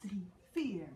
drie, vier.